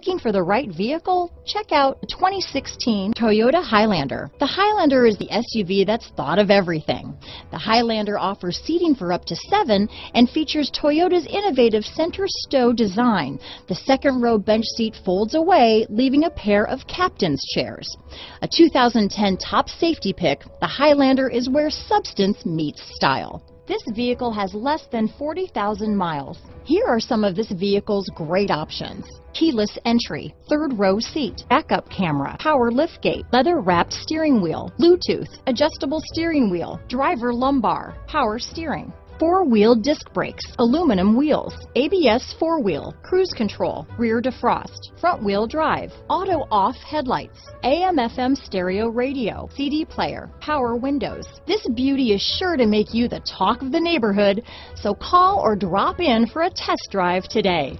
Looking for the right vehicle? Check out the 2016 Toyota Highlander. The Highlander is the SUV that's thought of everything. The Highlander offers seating for up to seven and features Toyota's innovative center stow design. The second row bench seat folds away, leaving a pair of captain's chairs. A 2010 top safety pick, the Highlander is where substance meets style. This vehicle has less than 40,000 miles. Here are some of this vehicle's great options. Keyless entry, third row seat, backup camera, power liftgate, leather wrapped steering wheel, Bluetooth, adjustable steering wheel, driver lumbar, power steering, four-wheel disc brakes, aluminum wheels, ABS four-wheel, cruise control, rear defrost, front-wheel drive, auto-off headlights, AM-FM stereo radio, CD player, power windows. This beauty is sure to make you the talk of the neighborhood, so call or drop in for a test drive today.